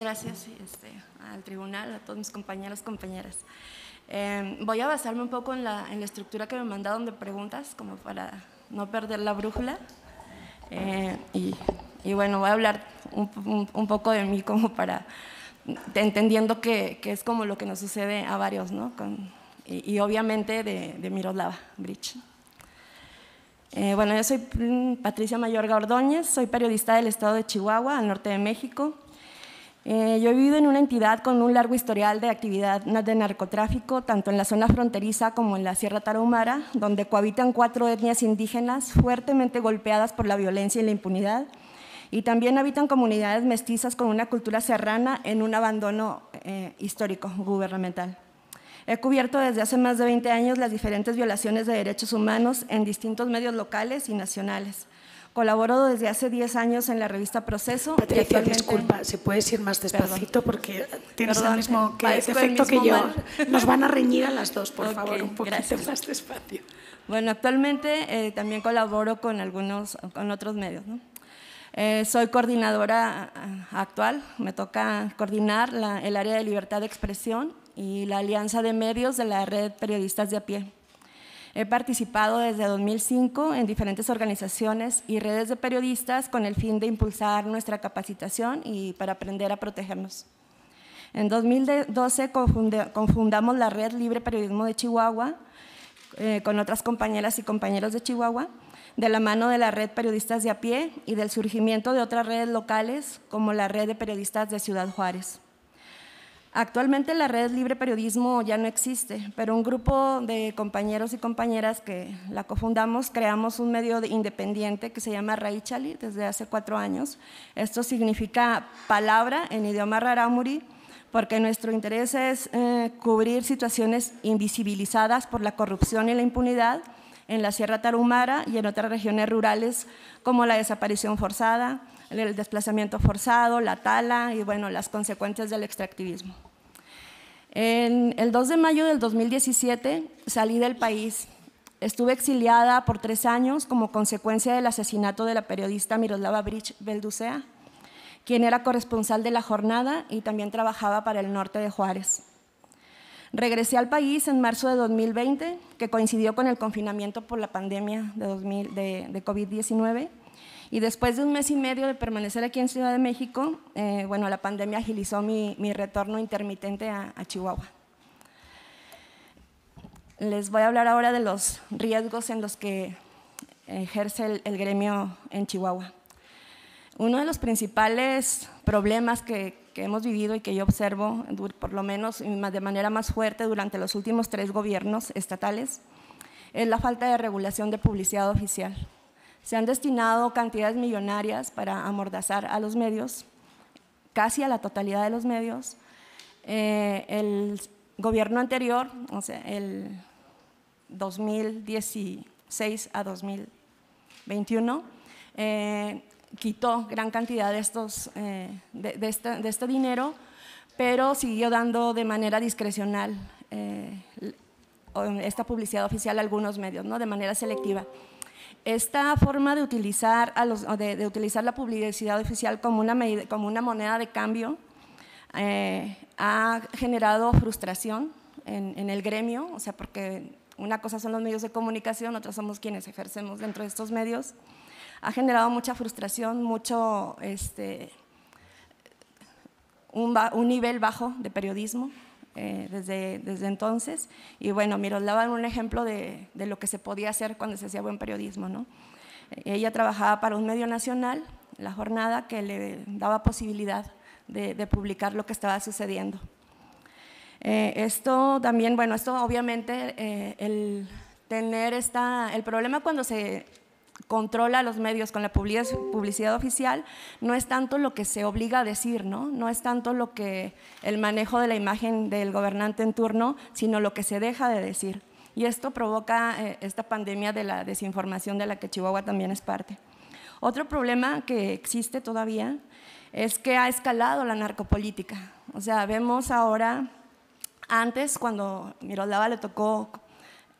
Gracias este, al tribunal, a todos mis compañeros, compañeras. Eh, voy a basarme un poco en la, en estructura que me mandaron de preguntas, como para no perder la brújula. Eh, y, bueno, voy a hablar un, poco de mí como para, entendiendo que, es como lo que nos sucede a varios, ¿no? Y, obviamente de, de Miroslava Bridge. Eh, bueno, yo soy Patricia Mayorga Ordóñez, soy periodista del estado de Chihuahua, al norte de México. Eh, yo he vivido en una entidad con un largo historial de actividad de narcotráfico, tanto en la zona fronteriza como en la Sierra Tarahumara, donde cohabitan cuatro etnias indígenas fuertemente golpeadas por la violencia y la impunidad, y también habitan comunidades mestizas con una cultura serrana en un abandono eh, histórico gubernamental. He cubierto desde hace más de 20 años las diferentes violaciones de derechos humanos en distintos medios locales y nacionales Colaboro desde hace 10 años en la revista Proceso. Patricia, disculpa, ¿se puede ir más despacito? Perdón. Porque tienes Perdón, el mismo que, efecto que yo. Mal. Nos van a reñir a las dos, por okay, favor, un poquito gracias. más despacio. Bueno, actualmente eh, también colaboro con algunos, con otros medios. ¿no? Eh, soy coordinadora eh, actual, me toca coordinar la, el área de libertad de expresión y la alianza de medios de la red Periodistas de a pie. He participado desde 2005 en diferentes organizaciones y redes de periodistas con el fin de impulsar nuestra capacitación y para aprender a protegernos. En 2012 confundamos la Red Libre Periodismo de Chihuahua eh, con otras compañeras y compañeros de Chihuahua, de la mano de la Red Periodistas de a pie y del surgimiento de otras redes locales como la Red de Periodistas de Ciudad Juárez. Actualmente la red Libre Periodismo ya no existe, pero un grupo de compañeros y compañeras que la cofundamos creamos un medio independiente que se llama Raichali desde hace cuatro años. Esto significa palabra en idioma rarámuri, porque nuestro interés es eh, cubrir situaciones invisibilizadas por la corrupción y la impunidad en la Sierra Tarahumara y en otras regiones rurales como la desaparición forzada, el desplazamiento forzado, la tala y bueno, las consecuencias del extractivismo. En el 2 de mayo del 2017 salí del país. Estuve exiliada por tres años como consecuencia del asesinato de la periodista Miroslava Bridge Belducea, quien era corresponsal de la jornada y también trabajaba para el norte de Juárez. Regresé al país en marzo de 2020, que coincidió con el confinamiento por la pandemia de, de, de COVID-19 y después de un mes y medio de permanecer aquí en Ciudad de México, eh, bueno, la pandemia agilizó mi, mi retorno intermitente a, Chihuahua. Les voy a hablar ahora de los riesgos en los que ejerce el, el gremio en Chihuahua. Uno de los principales problemas que, que, hemos vivido y que yo observo, por lo menos de manera más fuerte durante los últimos tres gobiernos estatales, es la falta de regulación de publicidad oficial. Se han destinado cantidades millonarias para amordazar a los medios, casi a la totalidad de los medios. Eh, el gobierno anterior, o sea, el 2016 a 2021, eh, quitó gran cantidad de, este, de, este, dinero, pero siguió dando de manera discrecional esta publicidad oficial a algunos medios, ¿no? de manera selectiva. Esta forma de utilizar, a los, de, de utilizar la publicidad oficial como una, como una moneda de cambio eh, ha generado frustración en, en, el gremio, o sea, porque una cosa son los medios de comunicación, otras somos quienes ejercemos dentro de estos medios. Ha generado mucha frustración, mucho, este, un, un nivel bajo de periodismo, eh, desde, desde entonces. Y bueno, Miroslava era un ejemplo de, de, lo que se podía hacer cuando se hacía buen periodismo. ¿no? Ella trabajaba para un medio nacional, la jornada, que le daba posibilidad de, de publicar lo que estaba sucediendo. Eh, esto también, bueno, esto obviamente, eh, el tener esta, el problema cuando se controla los medios con la publicidad oficial no es tanto lo que se obliga a decir, ¿no? no es tanto lo que el manejo de la imagen del gobernante en turno, sino lo que se deja de decir. Y esto provoca eh, esta pandemia de la desinformación de la que Chihuahua también es parte. Otro problema que existe todavía es que ha escalado la narcopolítica. O sea, vemos ahora, antes cuando Miroslava le tocó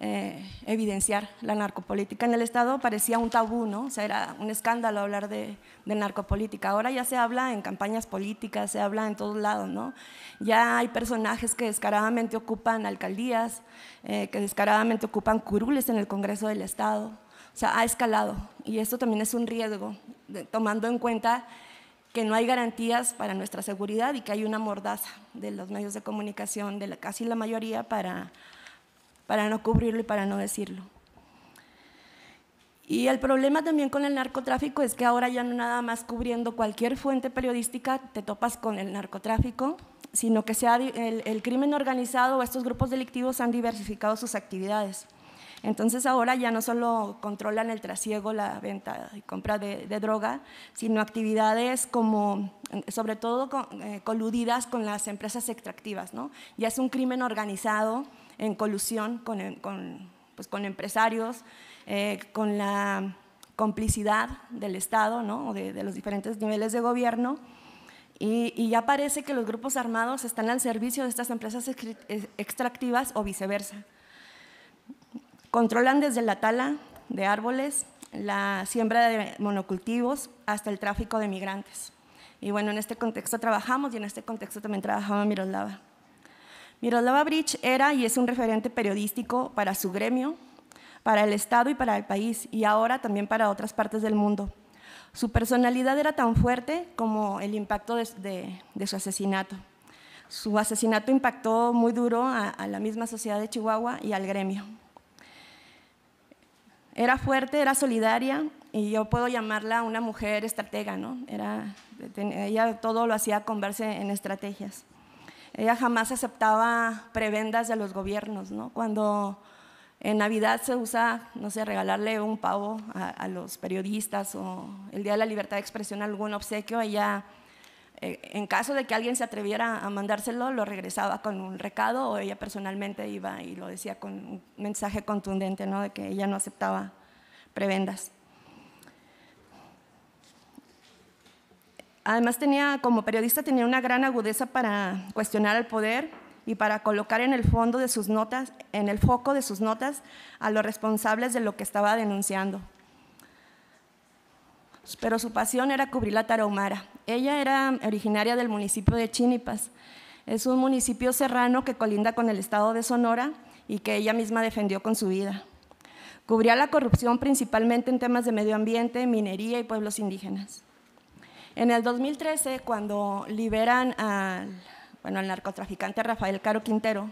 eh, evidenciar la narcopolítica en el Estado parecía un tabú, ¿no? O sea, era un escándalo hablar de, narcopolítica. Ahora ya se habla en campañas políticas, se habla en todos lados, ¿no? Ya hay personajes que descaradamente ocupan alcaldías, eh, que descaradamente ocupan curules en el Congreso del Estado. O sea, ha escalado y esto también es un riesgo, tomando en cuenta que no hay garantías para nuestra seguridad y que hay una mordaza de los medios de comunicación, de casi la mayoría, para para no cubrirlo y para no decirlo. Y el problema también con el narcotráfico es que ahora ya no nada más cubriendo cualquier fuente periodística te topas con el narcotráfico, sino que el crimen organizado o estos grupos delictivos han diversificado sus actividades. Entonces ahora ya no solo controlan el trasiego, la venta y compra de, droga, sino actividades como, sobre todo eh, coludidas con las empresas extractivas. ¿no? Ya es un crimen organizado en colusión con, pues, con empresarios, eh, con la complicidad del Estado, ¿no? de, de, los diferentes niveles de gobierno, y, y, ya parece que los grupos armados están al servicio de estas empresas extractivas o viceversa. Controlan desde la tala de árboles, la siembra de monocultivos, hasta el tráfico de migrantes. Y bueno, en este contexto trabajamos y en este contexto también trabajaba Miroslava. Miroslava Bridge era y es un referente periodístico para su gremio, para el Estado y para el país, y ahora también para otras partes del mundo. Su personalidad era tan fuerte como el impacto de, su asesinato. Su asesinato impactó muy duro a, la misma sociedad de Chihuahua y al gremio. Era fuerte, era solidaria y yo puedo llamarla una mujer estratega, ¿no? Ella todo lo hacía con verse en estrategias. Ella jamás aceptaba prebendas de los gobiernos, ¿no? Cuando en Navidad se usa, no sé, regalarle un pavo a, los periodistas o el Día de la Libertad de Expresión algún obsequio, ella, eh, en caso de que alguien se atreviera a mandárselo, lo regresaba con un recado o ella personalmente iba y lo decía con un mensaje contundente, ¿no? De que ella no aceptaba prebendas. Además, tenía, como periodista tenía una gran agudeza para cuestionar el poder y para colocar en el fondo de sus notas, en el foco de sus notas, a los responsables de lo que estaba denunciando. Pero su pasión era cubrir la tarahumara. Ella era originaria del municipio de Chinipas. Es un municipio serrano que colinda con el estado de Sonora y que ella misma defendió con su vida. Cubría la corrupción principalmente en temas de medio ambiente, minería y pueblos indígenas. En el 2013, cuando liberan al, bueno, al narcotraficante Rafael Caro Quintero,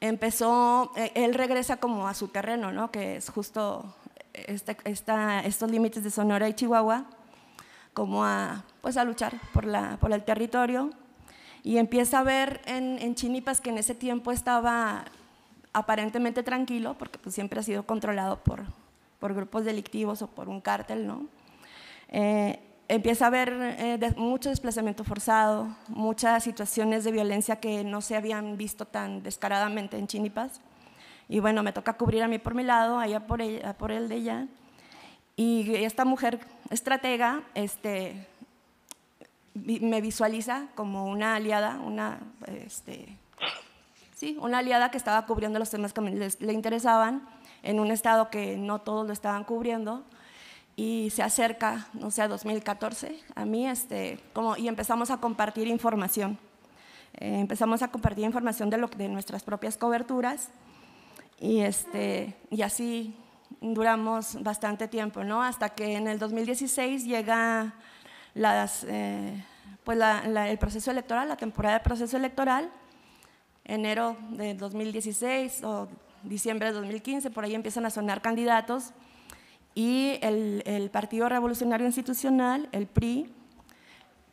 empezó, eh, él regresa como a su terreno, ¿no? que es justo este, estos límites de Sonora y Chihuahua, como a, pues a luchar por, la, por el territorio, y empieza a ver en, en, Chinipas que en ese tiempo estaba aparentemente tranquilo, porque pues siempre ha sido controlado por, por grupos delictivos o por un cártel, ¿no? Eh, empieza a haber eh, mucho desplazamiento forzado, muchas situaciones de violencia que no se habían visto tan descaradamente en Chinipas. Y bueno, me toca cubrir a mí por mi lado, allá por, ella, por el de ella. Y esta mujer estratega este, me visualiza como una aliada, una, este, sí, una aliada que estaba cubriendo los temas que le interesaban en un estado que no todos lo estaban cubriendo y se acerca, no sé, a 2014 a mí, este, como, y empezamos a compartir información. Eh, empezamos a compartir información de, lo, de nuestras propias coberturas y, este, y así duramos bastante tiempo, ¿no? Hasta que en el 2016 llega las, eh, pues el proceso electoral, la temporada de proceso electoral, enero de 2016 o diciembre de 2015, por ahí empiezan a sonar candidatos y el, Partido Revolucionario Institucional, el PRI,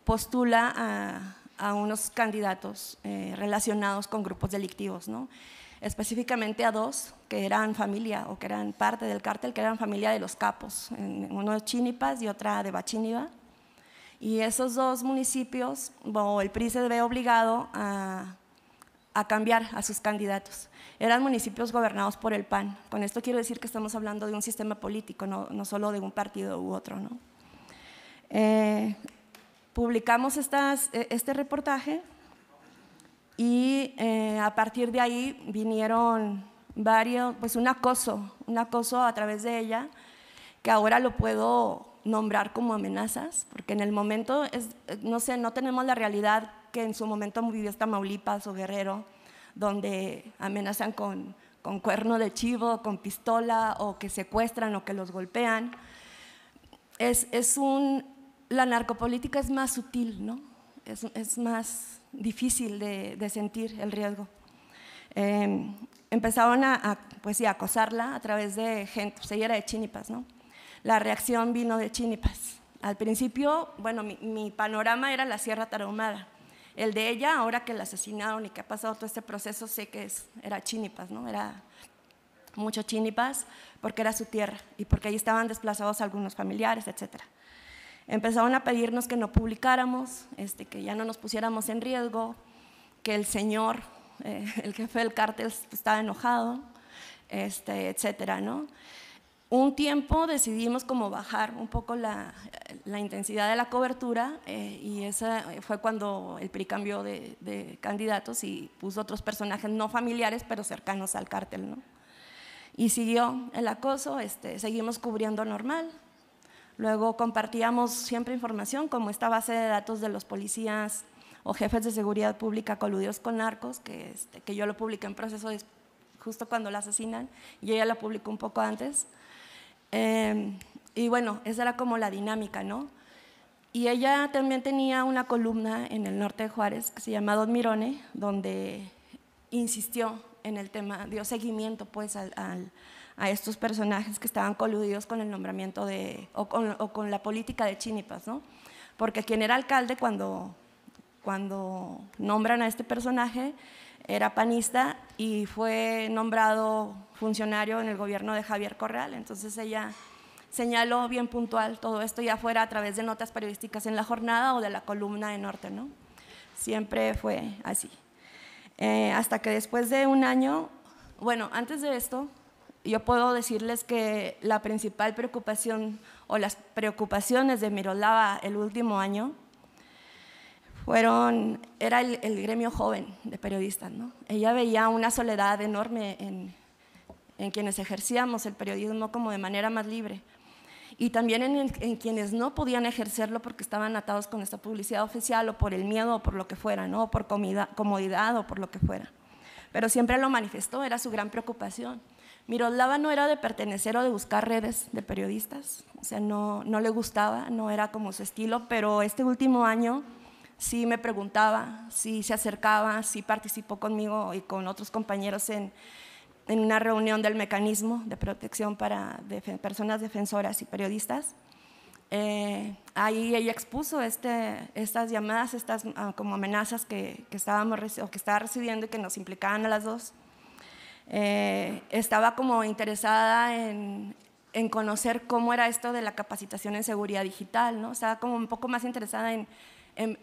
postula a, unos candidatos eh, relacionados con grupos delictivos, ¿no? específicamente a dos que eran familia o que eran parte del cártel, que eran familia de los capos, uno de Chinipas y otra de Bachíniva. Y esos dos municipios, el PRI se ve obligado a a cambiar a sus candidatos. Eran municipios gobernados por el PAN. Con esto quiero decir que estamos hablando de un sistema político, no, solo de un partido u otro. Eh, publicamos estas, e, este reportaje y eh, a partir de ahí vinieron varios, pues un acoso, un acoso a través de ella, que ahora lo puedo nombrar como amenazas, porque en el momento, es, no sé, no tenemos la realidad que en su momento vivió Tamaulipas o Guerrero, donde amenazan con, con cuerno de chivo, con pistola, o que secuestran o que los golpean. Es, es un, la narcopolítica es más sutil, ¿no? Es, es más difícil de, sentir el riesgo. Eh, empezaron a, pues, sí, a acosarla a través de gente, pues ella era de Chinipas, ¿no? La reacción vino de Chinipas. Al principio, bueno, mi, mi panorama era la Sierra Tarahumada el de ella, ahora que la asesinaron y que ha pasado todo este proceso, sé que era Chinipas, ¿no? Era mucho Chinipas porque era su tierra y porque ahí estaban desplazados algunos familiares, etc. Empezaron a pedirnos que no publicáramos, este, que ya no nos pusiéramos en riesgo, que el señor, eh, el jefe del cártel, estaba enojado, este, etcétera, ¿no? Un tiempo decidimos como bajar un poco la, intensidad de la cobertura eh, y esa fue cuando el PRI cambió de, candidatos y puso otros personajes no familiares pero cercanos al cártel. ¿no? Y siguió el acoso, este, seguimos cubriendo normal. Luego compartíamos siempre información como esta base de datos de los policías o jefes de seguridad pública coludidos con narcos, que, este, que yo lo publiqué en proceso justo cuando la asesinan y ella la publicó un poco antes. Em, y bueno, esa era como la dinámica, ¿no? Y ella también tenía una columna en el norte de Juárez que se llama Don Mirone, donde insistió en el tema, dio seguimiento pues al, a estos personajes que estaban coludidos con el nombramiento de, o con, o con, la política de Chinipas, ¿no? Porque quien era alcalde cuando, cuando nombran a este personaje era panista y fue nombrado funcionario en el gobierno de Javier Correal. Entonces ella señaló bien puntual todo esto, ya fuera a través de notas periodísticas en la jornada o de la columna de Norte, ¿no? Siempre fue así. Eh, hasta que después de un año, bueno, antes de esto, yo puedo decirles que la principal preocupación o las preocupaciones de Mirolava el último año fueron, era el, gremio joven de periodistas. ¿no? Ella veía una soledad enorme en, en, quienes ejercíamos el periodismo como de manera más libre y también en, en, quienes no podían ejercerlo porque estaban atados con esta publicidad oficial o por el miedo o por lo que fuera, ¿no? o por comodidad o por lo que fuera. Pero siempre lo manifestó, era su gran preocupación. Miroslava no era de pertenecer o de buscar redes de periodistas, o sea, no, no le gustaba, no era como su estilo, pero este último año sí me preguntaba, sí se acercaba, sí participó conmigo y con otros compañeros en, en una reunión del mecanismo de protección para personas defensoras y periodistas. Eh, ahí ella expuso este, estas llamadas, estas ah, como amenazas que, que, estábamos o que estaba recibiendo y que nos implicaban a las dos. Eh, estaba como interesada en, en, conocer cómo era esto de la capacitación en seguridad digital, ¿no? Estaba como un poco más interesada en, en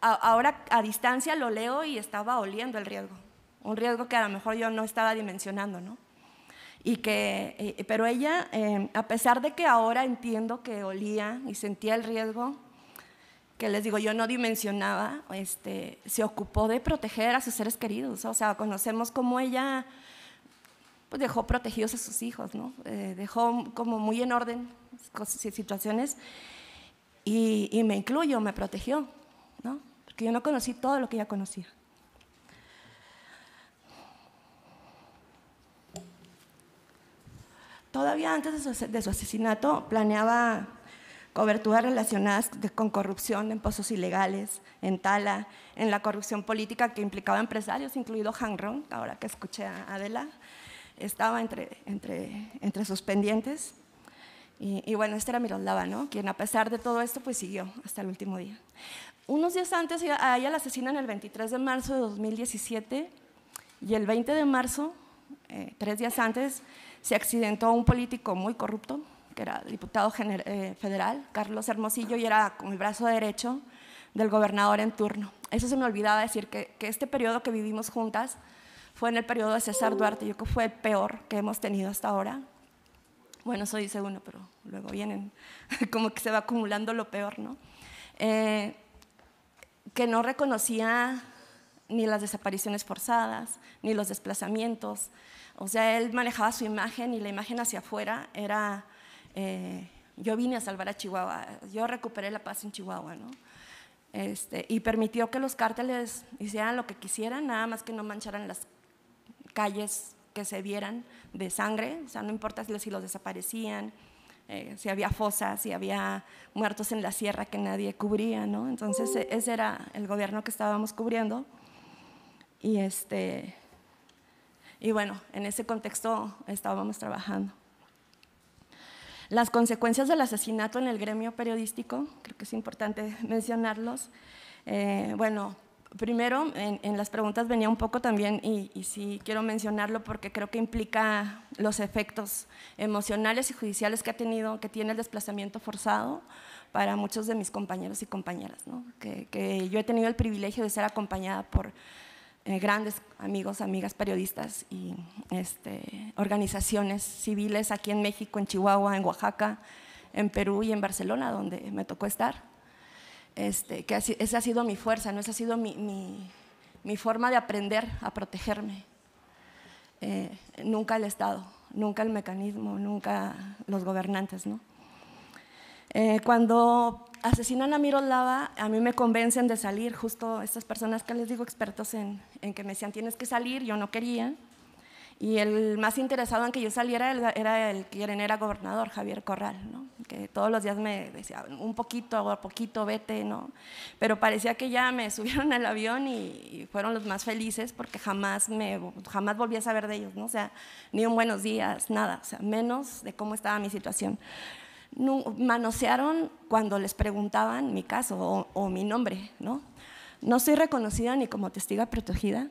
ahora a distancia lo leo y estaba oliendo el riesgo, un riesgo que a lo mejor yo no estaba dimensionando, ¿no? Y que, eh, pero ella, eh, a pesar de que ahora entiendo que olía y sentía el riesgo, que les digo, yo no dimensionaba, este, se ocupó de proteger a sus seres queridos. O sea, conocemos cómo ella pues, dejó protegidos a sus hijos, ¿no? Eh, dejó como muy en orden situaciones y, y me incluyo, me protegió, ¿no? que yo no conocí todo lo que ella conocía. Todavía antes de su, asesinato planeaba coberturas relacionadas con corrupción en pozos ilegales, en Tala, en la corrupción política que implicaba empresarios, incluido Hanron, ahora que escuché a Adela, estaba entre, sus pendientes. Y, y, bueno, este era Miroslava, ¿no? quien a pesar de todo esto, pues siguió hasta el último día. Unos días antes a ella la asesinan el 23 de marzo de 2017 y el 20 de marzo, eh, tres días antes, se accidentó un político muy corrupto, que era diputado eh, federal, Carlos Hermosillo, y era como el brazo derecho del gobernador en turno. Eso se me olvidaba decir, que, que este periodo que vivimos juntas fue en el periodo de César Duarte, yo creo que fue el peor que hemos tenido hasta ahora. Bueno, eso dice uno, pero luego vienen, como que se va acumulando lo peor, ¿no? Eh, que no reconocía ni las desapariciones forzadas, ni los desplazamientos. O sea, él manejaba su imagen y la imagen hacia afuera era, eh, yo vine a salvar a Chihuahua, yo recuperé la paz en Chihuahua, ¿no? Este, y permitió que los cárteles hicieran lo que quisieran, nada más que no mancharan las calles que se vieran de sangre, o sea, no importa si los desaparecían, eh, si había fosas, si había muertos en la sierra que nadie cubría, ¿no? Entonces e, ese era el gobierno que estábamos cubriendo. Y, este, y bueno, en ese contexto estábamos trabajando. Las consecuencias del asesinato en el gremio periodístico, creo que es importante mencionarlos. Eh, bueno, primero en, las preguntas venía un poco también, y, sí quiero mencionarlo porque creo que implica los efectos emocionales y judiciales que ha tenido, que tiene el desplazamiento forzado para muchos de mis compañeros y compañeras, ¿no? que, yo he tenido el privilegio de ser acompañada por eh, grandes amigos, amigas periodistas y este, organizaciones civiles aquí en México, en Chihuahua, en Oaxaca, en Perú y en Barcelona, donde me tocó estar este, que esa ha sido mi fuerza, ¿no? esa ha sido mi, forma de aprender a protegerme. Eh, nunca el Estado, nunca el mecanismo, nunca los gobernantes. ¿no? Eh, cuando asesinan a Miroslava, a mí me convencen de salir, justo estas personas que les digo expertos en, que me decían tienes que salir, yo no quería. Y el más interesado en que yo saliera era el que era gobernador, Javier Corral, que todos los días me decía, un poquito, a poquito, vete, ¿no? Pero parecía que ya me subieron al avión y, fueron los más felices porque jamás, jamás volví a saber de ellos, ¿no? O sea, ni un buenos días, nada, o sea, menos de cómo estaba mi situación. No, manosearon cuando les preguntaban mi caso o, o mi nombre, ¿no? No soy reconocida ni como testiga protegida,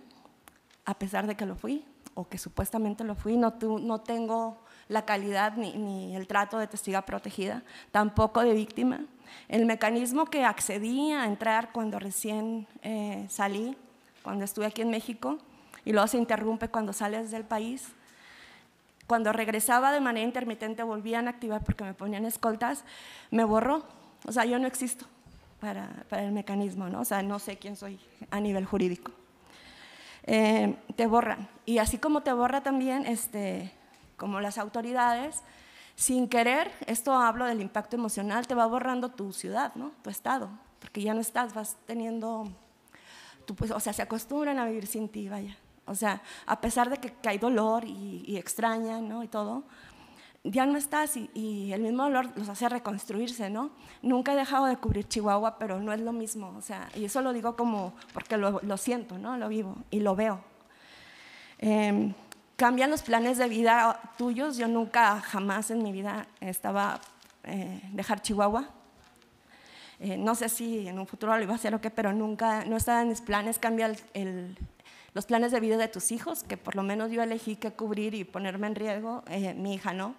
a pesar de que lo fui, o que supuestamente lo fui, no, no tengo la calidad ni, el trato de testiga protegida, tampoco de víctima. El mecanismo que accedí a entrar cuando recién eh, salí, cuando estuve aquí en México, y luego se interrumpe cuando sales del país, cuando regresaba de manera intermitente volvían a activar porque me ponían escoltas, me borró. O sea, yo no existo para, para el mecanismo, ¿no? O sea, no sé quién soy a nivel jurídico. Eh, te borran. Y así como te borra también, este, como las autoridades, sin querer, esto hablo del impacto emocional, te va borrando tu ciudad, ¿no? tu estado, porque ya no estás, vas teniendo, pues, o sea, se acostumbran a vivir sin ti, vaya. O sea, a pesar de que, hay dolor y, extrañan ¿no? y todo, ya no estás y, el mismo dolor los hace reconstruirse, ¿no? Nunca he dejado de cubrir Chihuahua, pero no es lo mismo, o sea, y eso lo digo como porque lo, siento, ¿no? Lo vivo y lo veo. Em, cambian los planes de vida tuyos, yo nunca, jamás en mi vida estaba eh, dejar Chihuahua. Eh, no sé si en un futuro lo iba a hacer o qué, pero nunca, no estaba en mis planes, cambia los planes de vida de tus hijos, que por lo menos yo elegí que cubrir y ponerme en riesgo, eh, mi hija no.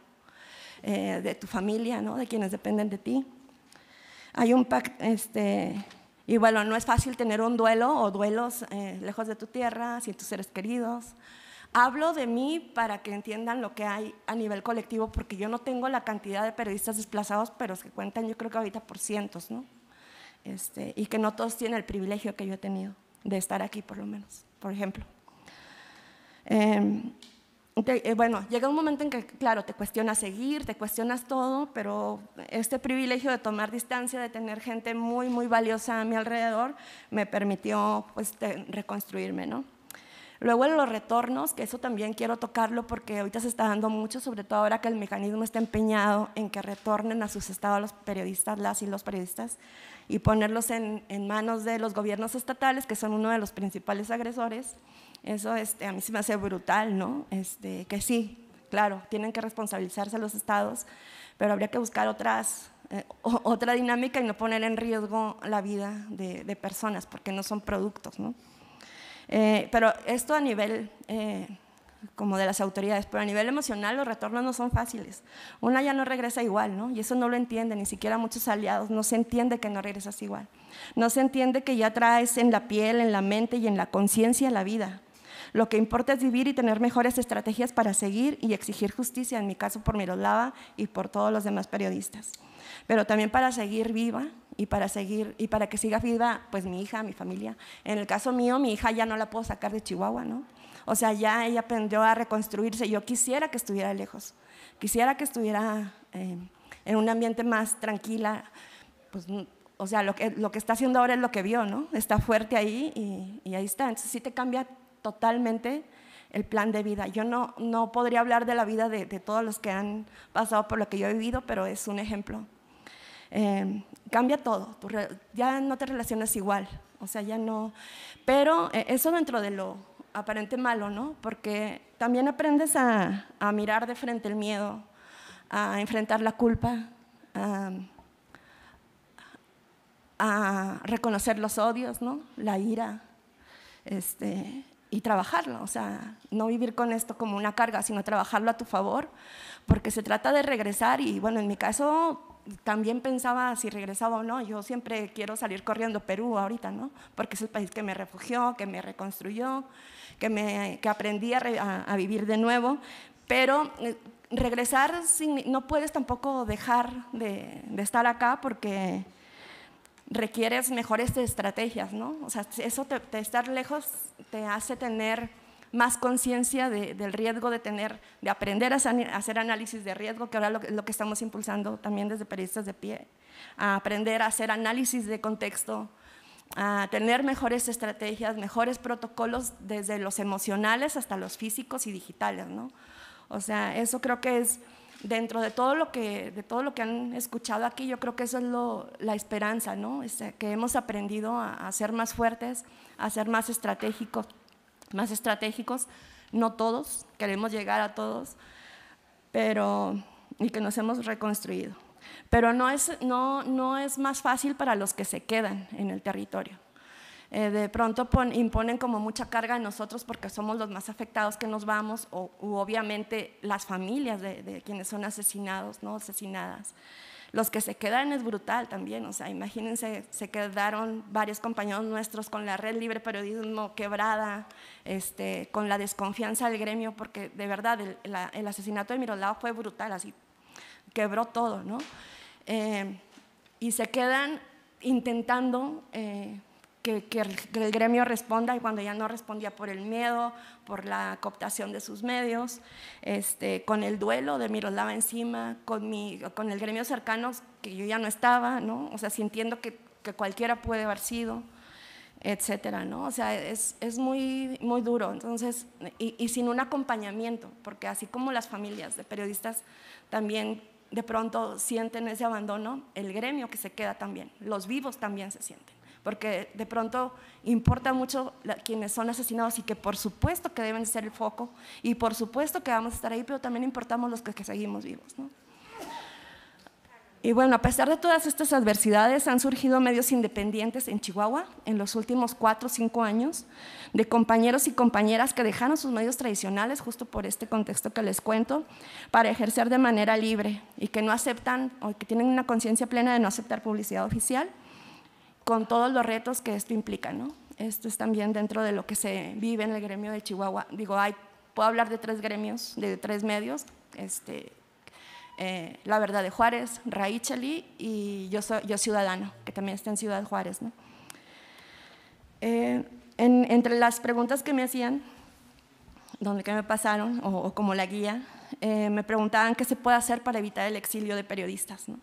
Eh, de tu familia, ¿no? de quienes dependen de ti. Hay un pacto, este, y bueno, no es fácil tener un duelo o duelos eh, lejos de tu tierra, sin tus seres queridos. Hablo de mí para que entiendan lo que hay a nivel colectivo, porque yo no tengo la cantidad de periodistas desplazados, pero se cuentan yo creo que ahorita por cientos, ¿no? Este, y que no todos tienen el privilegio que yo he tenido de estar aquí, por lo menos, por ejemplo. Eh, eh, bueno, llega un momento en que, claro, te cuestionas seguir, te cuestionas todo, pero este privilegio de tomar distancia, de tener gente muy, muy valiosa a mi alrededor, me permitió pues, reconstruirme, ¿no? Luego en los retornos, que eso también quiero tocarlo porque ahorita se está dando mucho, sobre todo ahora que el mecanismo está empeñado en que retornen a sus estados los periodistas, las y los periodistas, y ponerlos en, en manos de los gobiernos estatales, que son uno de los principales agresores. Eso este, a mí se me hace brutal, ¿no? Este, que sí, claro, tienen que responsabilizarse los estados, pero habría que buscar otras, eh, otra dinámica y no poner en riesgo la vida de, personas, porque no son productos, ¿no? Eh, pero esto a nivel eh, como de las autoridades, pero a nivel emocional los retornos no son fáciles. Una ya no regresa igual, ¿no? Y eso no lo entienden, ni siquiera muchos aliados, no se entiende que no regresas igual. No se entiende que ya traes en la piel, en la mente y en la conciencia la vida. Lo que importa es vivir y tener mejores estrategias para seguir y exigir justicia, en mi caso por Miroslava y por todos los demás periodistas. Pero también para seguir viva y para seguir y para que siga viva pues mi hija, mi familia. En el caso mío, mi hija ya no la puedo sacar de Chihuahua, ¿no? O sea, ya ella aprendió a reconstruirse. Yo quisiera que estuviera lejos, quisiera que estuviera eh, en un ambiente más tranquila. Pues, o sea, lo que, lo que está haciendo ahora es lo que vio, ¿no? Está fuerte ahí y, y ahí está. Entonces sí te cambia totalmente el plan de vida. Yo no, no podría hablar de la vida de, de, todos los que han pasado por lo que yo he vivido, pero es un ejemplo. Eh, cambia todo, ya no te relacionas igual, o sea, ya no. Pero eh, eso dentro de lo aparente malo, ¿no? Porque también aprendes a, a mirar de frente el miedo, a enfrentar la culpa, a, a reconocer los odios, ¿no? La ira, este, y trabajarlo, o sea, no vivir con esto como una carga, sino trabajarlo a tu favor, porque se trata de regresar y bueno, en mi caso también pensaba si regresaba o no, yo siempre quiero salir corriendo a Perú ahorita, ¿no? Porque es el país que me refugió, que me reconstruyó, que, me, que aprendí a, a, vivir de nuevo, pero eh, regresar no puedes tampoco dejar de, de estar acá porque requieres mejores estrategias, ¿no? O sea, eso de estar lejos te hace tener más conciencia del riesgo de tener, de aprender a hacer análisis de riesgo, que ahora es lo, que estamos impulsando también desde periodistas de pie, a aprender a hacer análisis de contexto, a tener mejores estrategias, mejores protocolos desde los emocionales hasta los físicos y digitales, ¿no? O sea, eso creo que es dentro de todo lo que, de todo lo que han escuchado aquí, yo creo que eso es lo, la esperanza, ¿no? Este, que hemos aprendido a, ser más fuertes, a ser más estratégicos, más estratégicos, no todos, queremos llegar a todos, pero, y que nos hemos reconstruido. Pero no es, no, no es más fácil para los que se quedan en el territorio. Eh, de pronto imponen como mucha carga en nosotros porque somos los más afectados que nos vamos, o obviamente las familias de, quienes son asesinados, ¿no? asesinadas. Los que se quedan es brutal también, o sea, imagínense, se quedaron varios compañeros nuestros con la red libre periodismo quebrada, este, con la desconfianza del gremio, porque de verdad el, asesinato de Mirolao fue brutal, así quebró todo, ¿no? Eh, y se quedan intentando eh, que, el, gremio responda y cuando ya no respondía por el miedo, por la cooptación de sus medios, este, con el duelo de Miroslava encima, con, mi, con el gremio cercano que yo ya no estaba, ¿no? o sea, sintiendo que, que cualquiera puede haber sido, etcétera, ¿no? O sea, es, es muy, muy duro, entonces, y, y sin un acompañamiento, porque así como las familias de periodistas también de pronto sienten ese abandono, el gremio que se queda también, los vivos también se sienten porque de pronto importa mucho quienes son asesinados y que por supuesto que deben ser el foco y por supuesto que vamos a estar ahí, pero también importamos los que, seguimos vivos. Y bueno, a pesar de todas estas adversidades, han surgido medios independientes en Chihuahua en los últimos cuatro o cinco años, de compañeros y compañeras que dejaron sus medios tradicionales, justo por este contexto que les cuento, para ejercer de manera libre y que no aceptan o que tienen una conciencia plena de no aceptar publicidad oficial con todos los retos que esto implica. ¿no? Esto es también dentro de lo que se vive en el gremio de Chihuahua. Digo, hay, puedo hablar de tres gremios, de tres medios, este, eh, La Verdad de Juárez, Raicheli y Yo, soy, Yo Ciudadano, que también está en Ciudad Juárez. ¿no? Eh, entre las preguntas que me hacían, donde que me pasaron, o, como la guía, eh, me preguntaban qué se puede hacer para evitar el exilio de periodistas. ¿no?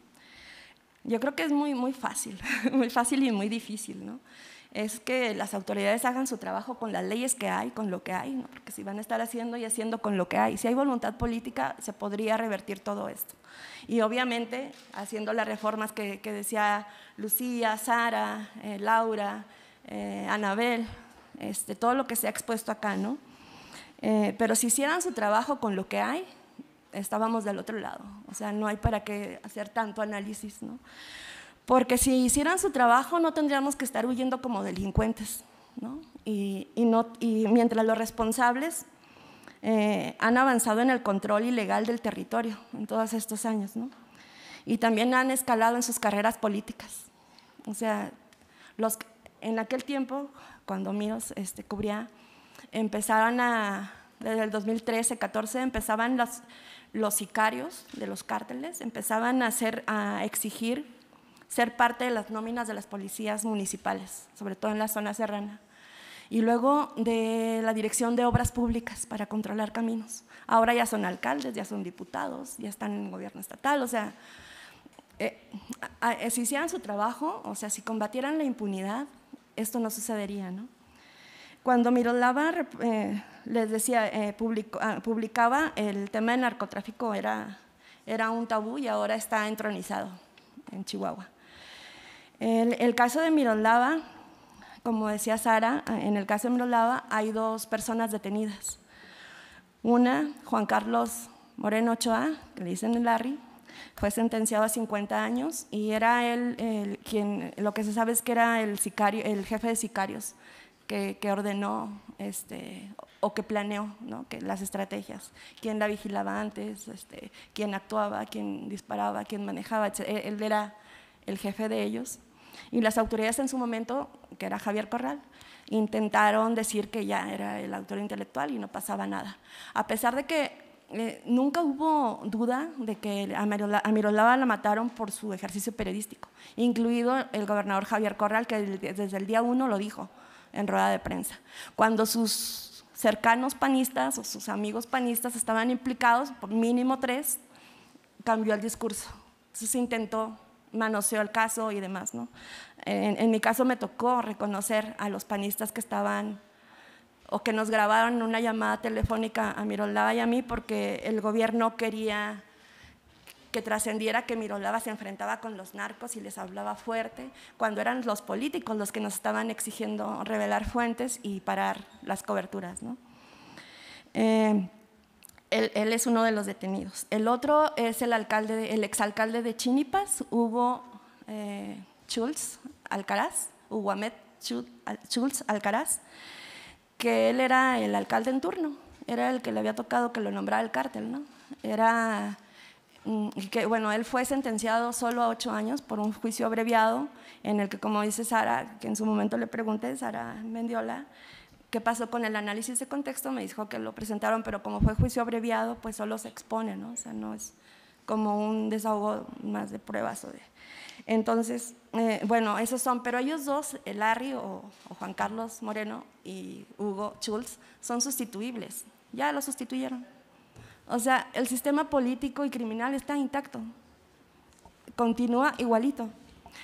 Yo creo que es muy, muy fácil, muy fácil y muy difícil, ¿no? Es que las autoridades hagan su trabajo con las leyes que hay, con lo que hay, ¿no? Porque si van a estar haciendo y haciendo con lo que hay, si hay voluntad política, se podría revertir todo esto. Y obviamente haciendo las reformas que, decía Lucía, Sara, eh, Laura, eh, Anabel, este, todo lo que se ha expuesto acá, ¿no? Eh, pero si hicieran su trabajo con lo que hay, estábamos del otro lado. O sea, no hay para qué hacer tanto análisis, ¿no? Porque si hicieran su trabajo no tendríamos que estar huyendo como delincuentes, ¿no? Y, no, y mientras los responsables eh, han avanzado en el control ilegal del territorio en todos estos años, ¿no? Y también han escalado en sus carreras políticas. O sea, los, en aquel tiempo, cuando Miros este, cubría, empezaron a, desde el 2013, 14, empezaban las, los sicarios de los cárteles empezaban a, exigir ser parte de las nóminas de las policías municipales, sobre todo en la zona serrana. Y luego de la dirección de obras públicas para controlar caminos. Ahora ya son alcaldes, ya son diputados, ya están en el gobierno estatal, o sea, eh, si hicieran su trabajo, o sea, si combatieran la impunidad, esto no sucedería, ¿no? Cuando Miroslava eh, les decía, eh, ah, publicaba, el tema del narcotráfico era, era un tabú y ahora está entronizado en Chihuahua. El, caso de Miroslava, como decía Sara, en el caso de Miroslava hay dos personas detenidas. Una, Juan Carlos Moreno Ochoa, que le dicen el Larry, fue sentenciado a 50 años y era él quien, lo que se sabe es que era el, sicario, el jefe de sicarios que, ordenó este, o que planeó ¿no? que las estrategias, quién la vigilaba antes, este, quién actuaba, quién disparaba, quién manejaba, él era el jefe de ellos. Y las autoridades en su momento, que era Javier Corral, intentaron decir que ya era el autor intelectual y no pasaba nada. A pesar de que eh, nunca hubo duda de que a Mirolava la mataron por su ejercicio periodístico, incluido el gobernador Javier Corral, que desde el día uno lo dijo en rueda de prensa. Cuando sus cercanos panistas o sus amigos panistas estaban implicados, por mínimo tres, cambió el discurso. Entonces se intentó, manoseó el caso y demás. ¿no? En, mi caso me tocó reconocer a los panistas que estaban o que nos grabaron una llamada telefónica a Mirolava y a mí porque el gobierno quería que trascendiera que Mirolava se enfrentaba con los narcos y les hablaba fuerte, cuando eran los políticos los que nos estaban exigiendo revelar fuentes y parar las coberturas. Eh, él, es uno de los detenidos. El otro es el, alcalde, el exalcalde de Chinipas, Hugo eh, Alcaraz, Hugo Ahmed Alcaraz, que él era el alcalde en turno, era el que le había tocado que lo nombrara el cártel, ¿no? Era y que bueno, él fue sentenciado solo a ocho años por un juicio abreviado en el que, como dice Sara, que en su momento le pregunté, Sara Mendiola, qué pasó con el análisis de contexto, me dijo que lo presentaron, pero como fue juicio abreviado, pues solo se expone, ¿no? O sea, no es como un desahogo más de pruebas o de... Entonces, eh, bueno, esos son, pero ellos dos, Larry o, o Juan Carlos Moreno y Hugo Schultz, son sustituibles, ya lo sustituyeron. O sea, el sistema político y criminal está intacto, continúa igualito.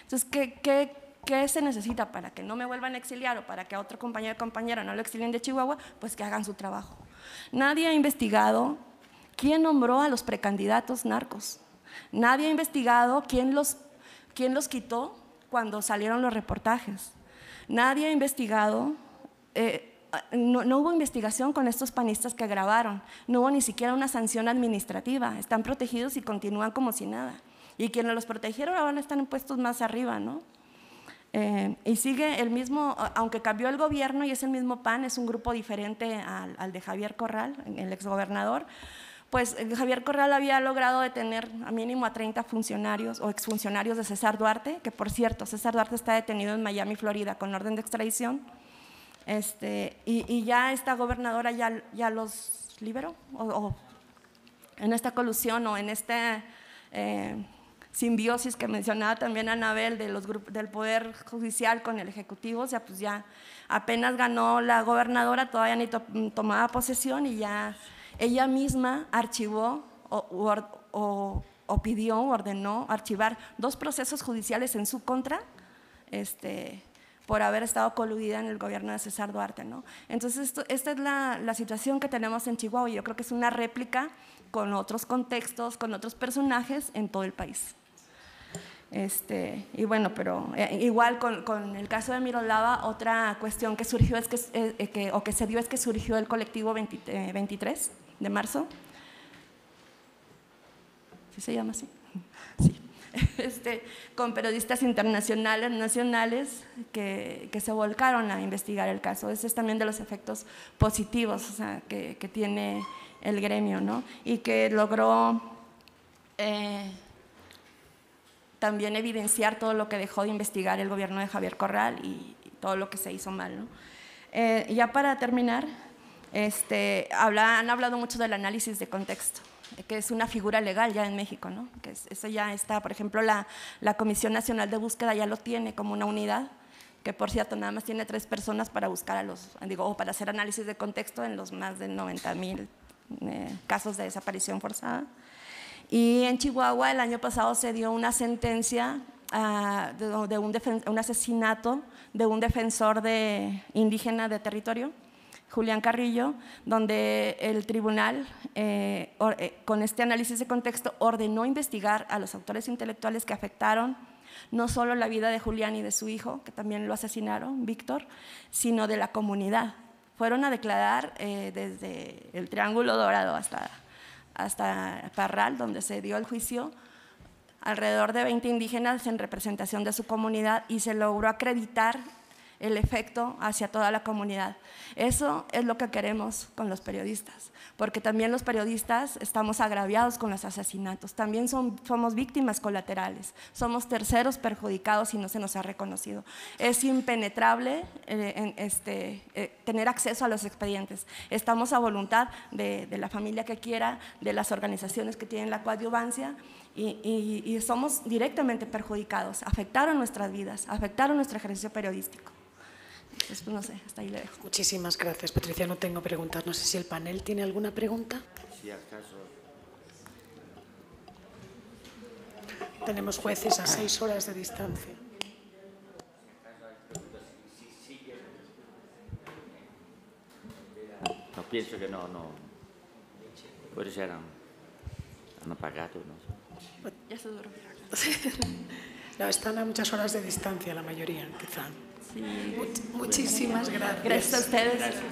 Entonces, ¿qué, se necesita para que no me vuelvan a exiliar o para que a otro compañero o compañera no lo exilien de Chihuahua? Pues que hagan su trabajo. Nadie ha investigado quién nombró a los precandidatos narcos. Nadie ha investigado quién los, quién los quitó cuando salieron los reportajes. Nadie ha investigado eh, no, hubo investigación con estos panistas que grabaron, no hubo ni siquiera una sanción administrativa, están protegidos y continúan como si nada. Y quienes los protegieron ahora están en puestos más arriba, ¿no? Eh, y sigue el mismo, aunque cambió el gobierno y es el mismo PAN, es un grupo diferente al, de Javier Corral, el exgobernador, pues eh, Javier Corral había logrado detener a mínimo a 30 funcionarios o exfuncionarios de César Duarte, que por cierto, César Duarte está detenido en Miami, Florida, con orden de extradición este, y, ya esta gobernadora ya, ya los liberó, o, en esta colusión o en esta eh, simbiosis que mencionaba también Anabel de los del Poder Judicial con el Ejecutivo, o sea, pues ya apenas ganó la gobernadora, todavía ni tomaba posesión y ya ella misma archivó o, o pidió, ordenó archivar dos procesos judiciales en su contra, este, por haber estado coludida en el gobierno de César Duarte. ¿no? Entonces, esta es la, la, situación que tenemos en Chihuahua y yo creo que es una réplica con otros contextos, con otros personajes en todo el país. Este, y bueno, pero eh, igual con, el caso de Mirolava, otra cuestión que surgió es que, eh, que, o que se dio es que surgió el colectivo 23 eh, de marzo. ¿Sí se llama así? Sí. Este, con periodistas internacionales, nacionales, que, se volcaron a investigar el caso. Ese es también de los efectos positivos que, tiene el gremio, ¿no? Y que logró eh, también evidenciar todo lo que dejó de investigar el gobierno de Javier Corral y, todo lo que se hizo mal, ¿no? Eh, ya para terminar, este, han hablado mucho del análisis de contexto. Que es una figura legal ya en México, ¿no? que eso ya está, por ejemplo, la, la Comisión Nacional de Búsqueda ya lo tiene como una unidad, que por cierto nada más tiene tres personas para buscar a los, digo, o para hacer análisis de contexto en los más de 90 mil eh, casos de desaparición forzada. Y en Chihuahua el año pasado se dio una sentencia uh, de, un, un, asesinato de un defensor de, indígena de territorio, Julián Carrillo, donde el tribunal, eh, eh, con este análisis de contexto, ordenó investigar a los autores intelectuales que afectaron no solo la vida de Julián y de su hijo, que también lo asesinaron, Víctor, sino de la comunidad. Fueron a declarar eh, desde el Triángulo Dorado hasta hasta Parral, donde se dio el juicio, alrededor de 20 indígenas en representación de su comunidad y se logró acreditar el efecto hacia toda la comunidad. Eso es lo que queremos con los periodistas, porque también los periodistas estamos agraviados con los asesinatos, también somos víctimas colaterales, somos terceros perjudicados y no se nos ha reconocido. Es impenetrable eh, este, eh, tener acceso a los expedientes. Estamos a voluntad de, la familia que quiera, de las organizaciones que tienen la coadyuvancia y, y somos directamente perjudicados, afectaron nuestras vidas, afectaron nuestro ejercicio periodístico. Pues, no sé, hasta ahí le dejo. Muchísimas gracias, Patricia. No tengo preguntas. No sé si el panel tiene alguna pregunta. Si acaso. Tenemos jueces a seis horas de distancia. No pienso que no, no. Puede ser han, han apagado, no Ya se durmió. no, están a muchas horas de distancia la mayoría, quizá. Sí. Muchísimas gracias. Gracias a ustedes. Gracias.